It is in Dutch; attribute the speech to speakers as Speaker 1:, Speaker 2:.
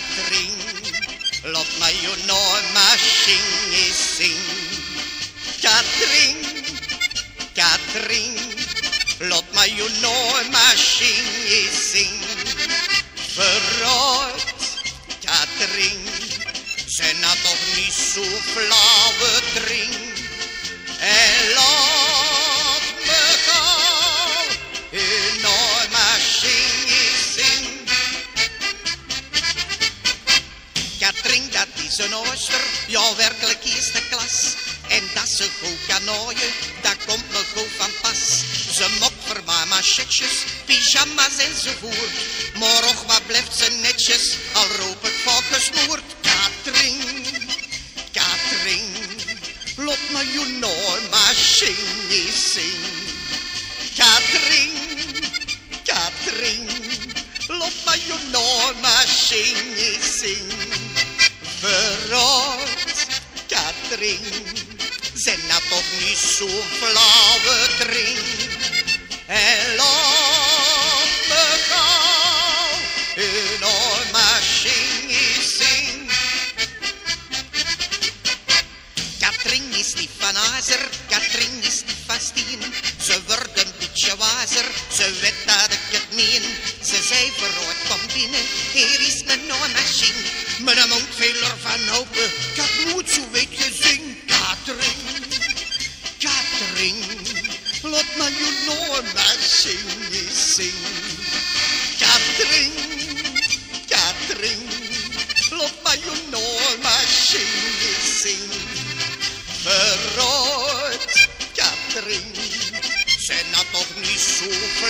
Speaker 1: kring Låt mig ju nå maskin i sing Katring, Katring Låt mig ju nå maskin i sing Förråd, Katring Sen att och ni så is ooster, ja werkelijk eerste klas. En dat ze goed kan nooien, dat komt me goed van pas. Ze mokt voor mij manchettes, pyjama's enzovoort. Maar och, wat blijft ze netjes, al roep ik vaak gesmoord. Katrien, Katrien, laat me je nooit machine zien. Katrien, Katrien, laat me je nooit machine zien. Vooruit, Katrien, zijn nou toch niet zo flauwe dring. En laat me gauw een ooit machine zien. Katrien is niet van ijzer, Katrien is niet van steen. Ze wordt een beetje wijzer, ze weet dat ik het meen. Ze zei kom binnen, hier is mijn nieuwe machine. Mijn mond veel ervan ik had nooit zo weet gezien. Katrien, Katrien, laat me je nieuwe machine zien. Katrien, Katrien, laat me je nieuwe machine zien. Vooruit, Katrien, zijn dat toch niet zo flauwe